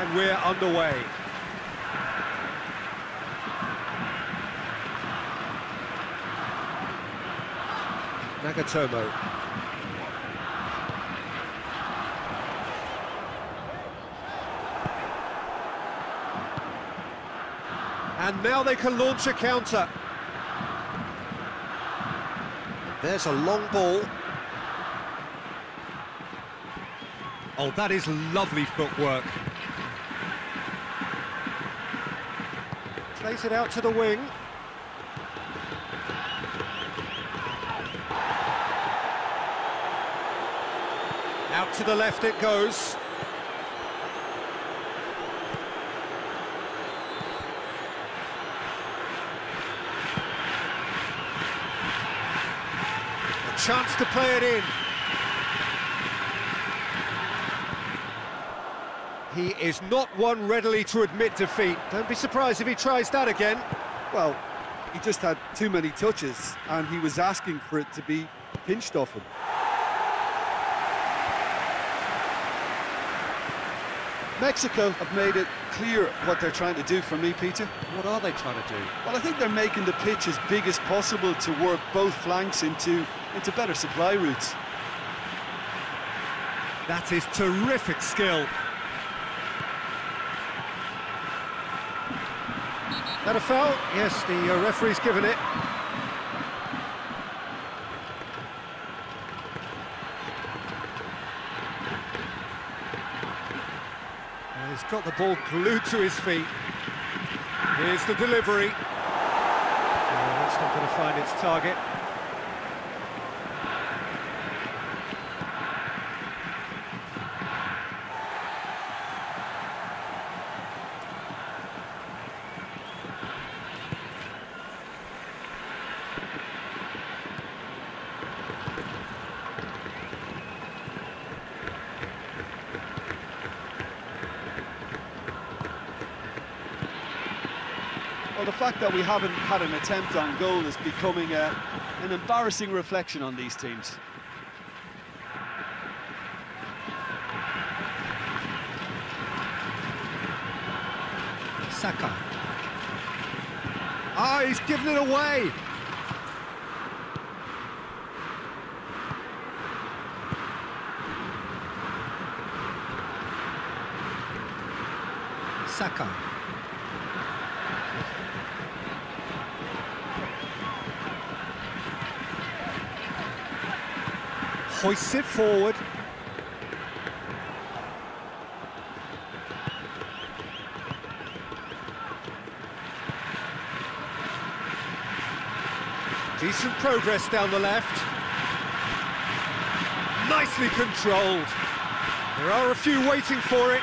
And we're underway. Nagatomo. And now they can launch a counter. There's a long ball. Oh, that is lovely footwork. Plays it out to the wing. Out to the left it goes. A chance to play it in. He is not one readily to admit defeat. Don't be surprised if he tries that again. Well, he just had too many touches, and he was asking for it to be pinched off him. Mexico have made it clear what they're trying to do for me, Peter. What are they trying to do? Well, I think they're making the pitch as big as possible to work both flanks into, into better supply routes. That is terrific skill. That a foul? Yes, the uh, referee's given it. He's got the ball glued to his feet. Here's the delivery. Uh, that's not going to find its target. Well, the fact that we haven't had an attempt on goal is becoming a, an embarrassing reflection on these teams. Saka. Ah, he's given it away. Saka. Hoists it forward. Decent progress down the left. Nicely controlled. There are a few waiting for it.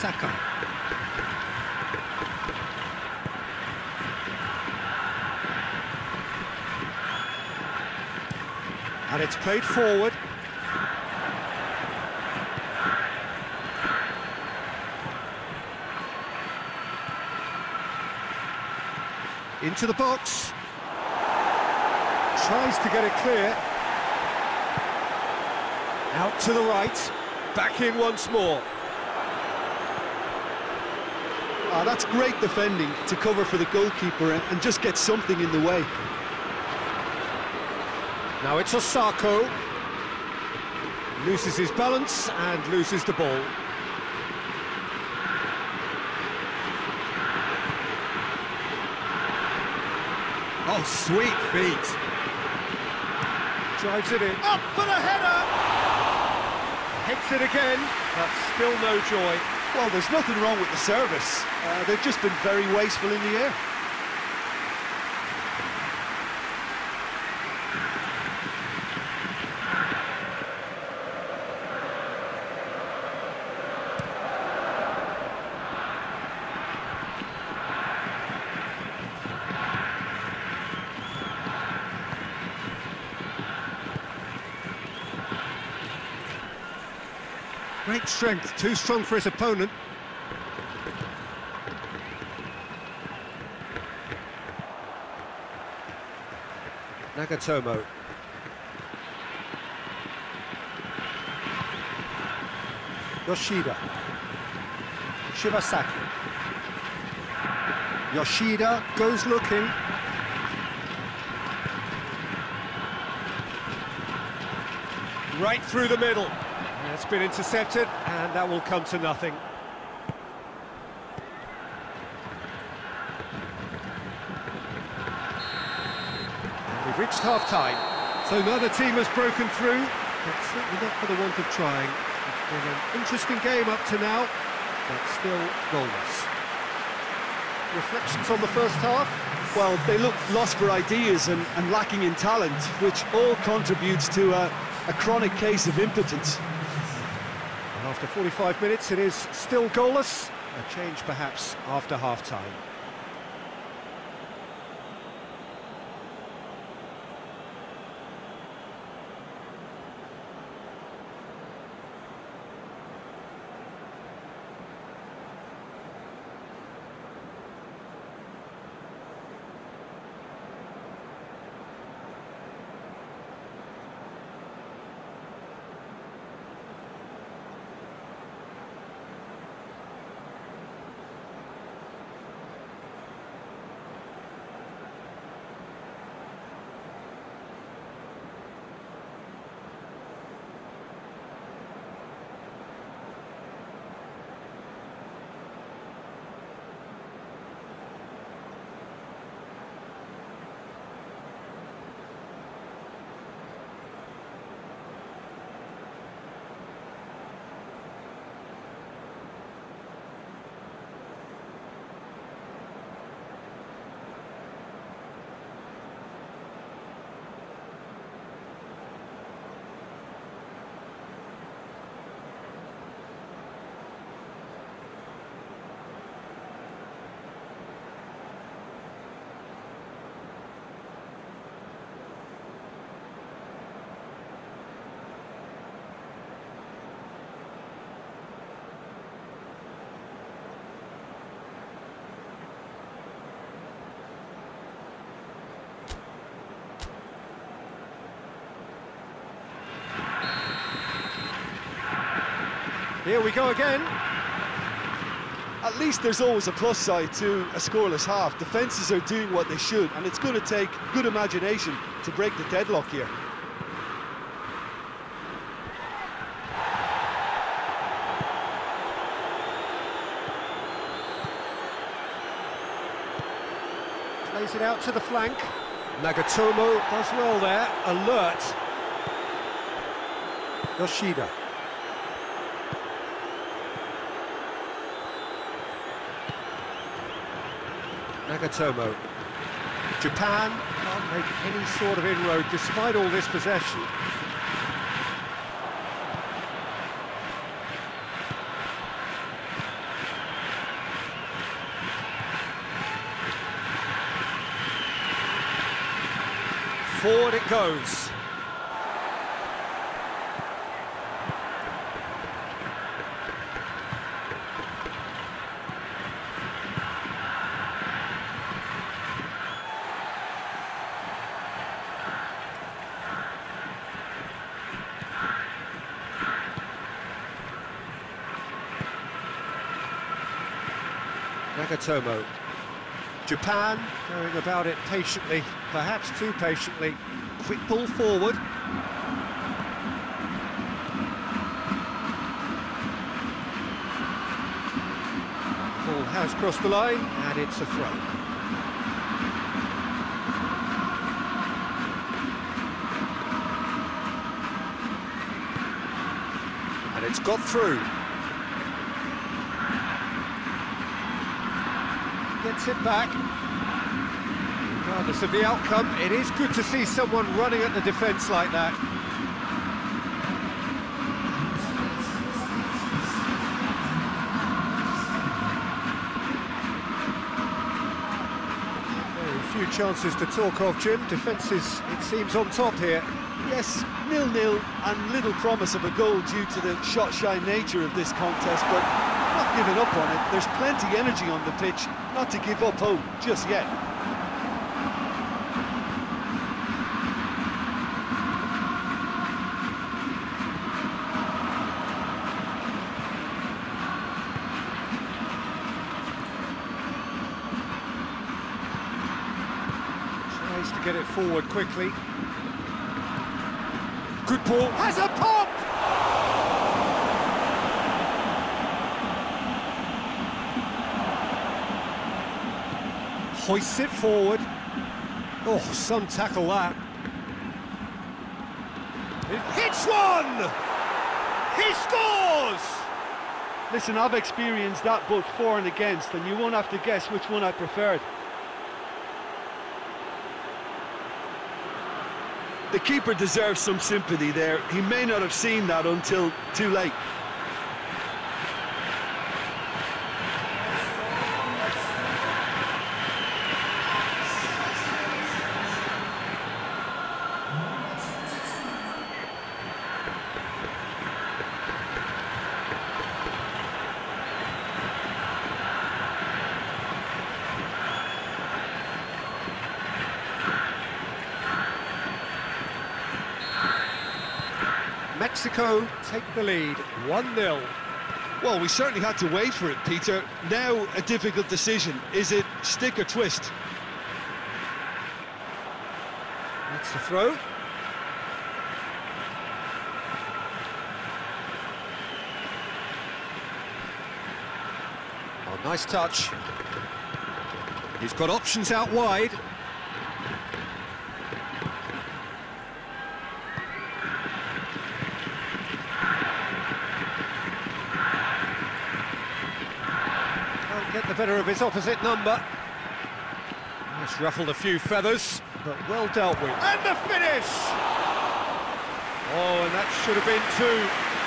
Saka. And it's played forward. Into the box. Tries to get it clear. Out to the right. Back in once more. Ah, that's great defending to cover for the goalkeeper and, and just get something in the way. Now it's Osako. Loses his balance and loses the ball. Oh, sweet feet. Drives it in. Up for the header! Hits it again, but still no joy. Well, there's nothing wrong with the service. Uh, they've just been very wasteful in the air. Great strength, too strong for his opponent. Nagatomo. Yoshida. Shibasaki. Yoshida goes looking. Right through the middle. And It's been intercepted, and that will come to nothing. And We've reached half-time, so neither team has broken through, but certainly not for the want of trying. It's been an interesting game up to now, but still goalless. Reflections on the first half? Well, they look lost for ideas and, and lacking in talent, which all contributes to a, a chronic case of impotence. After 45 minutes, it is still goalless. A change perhaps after half-time. Here we go again. At least there's always a plus side to a scoreless half. Defences are doing what they should, and it's going to take good imagination to break the deadlock here. Plays it out to the flank. Nagatomo does well there, alert. Yoshida. Nagatomo. Japan can't make any sort of inroad despite all this possession. Forward it goes. Nagatomo. Japan going about it patiently, perhaps too patiently. Quick pull forward. Ball has crossed the line, and it's a throw. And it's got through. Gets it back. Regardless of the outcome, it is good to see someone running at the defence like that. Very few chances to talk of, Jim. Defence is, it seems, on top here. Yes, nil-nil and little promise of a goal due to the shot-shy nature of this contest, but Given up on it. There's plenty energy on the pitch. Not to give up hope just yet. Tries to get it forward quickly. Good ball. Has a pop! Hoists it forward. Oh, some tackle that. It hits one! He scores! Listen, I've experienced that both for and against, and you won't have to guess which one I preferred. The keeper deserves some sympathy there. He may not have seen that until too late. Mexico take the lead, 1-0. Well, we certainly had to wait for it, Peter. Now a difficult decision. Is it stick or twist? That's the throw. Oh, nice touch. He's got options out wide. Get the better of his opposite number. Just ruffled a few feathers, but well dealt with. And the finish! Oh, and that should have been two.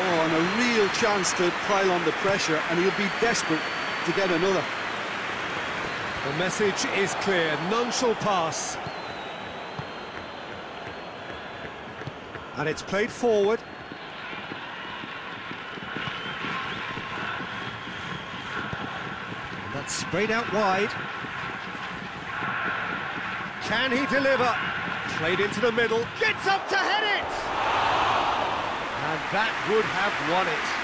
Oh, and a real chance to pile on the pressure, and he'll be desperate to get another. The message is clear, none shall pass. And it's played forward. And that's sprayed out wide. Can he deliver? Played into the middle, gets up to head it! And that would have won it.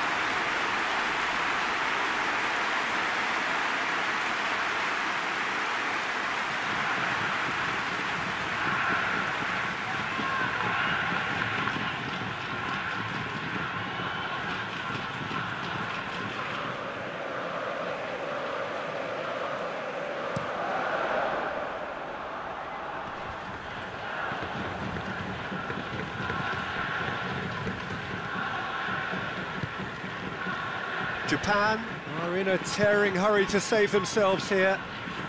Japan are in a tearing hurry to save themselves here.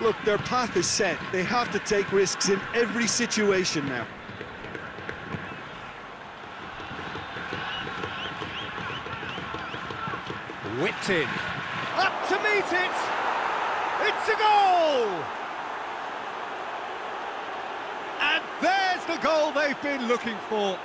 Look, their path is set. They have to take risks in every situation now. Whipped in. Up to meet it! It's a goal! And there's the goal they've been looking for.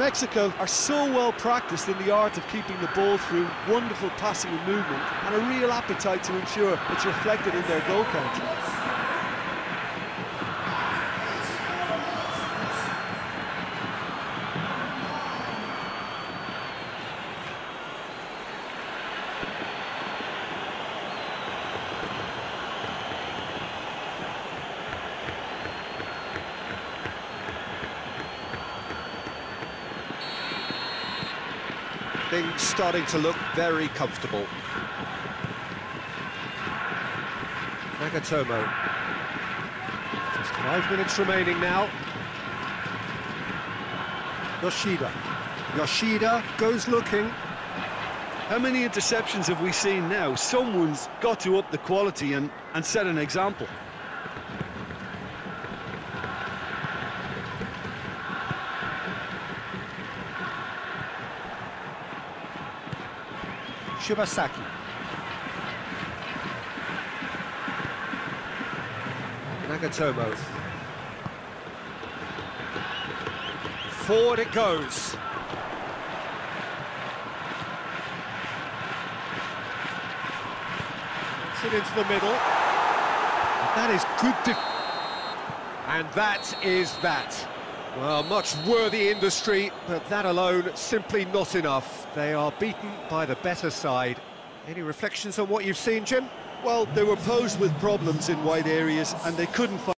Mexico are so well practiced in the art of keeping the ball through wonderful passing and movement and a real appetite to ensure it's reflected in their goal count. Things starting to look very comfortable. Nagatomo. Just five minutes remaining now. Yoshida. Yoshida goes looking. How many interceptions have we seen now? Someone's got to up the quality and, and set an example. Shibasaki. Nagatomo. Forward it goes. It into the middle. That is good And that is that. Well, much worthy industry, but that alone simply not enough. They are beaten by the better side. Any reflections on what you've seen, Jim? Well, they were posed with problems in wide areas and they couldn't find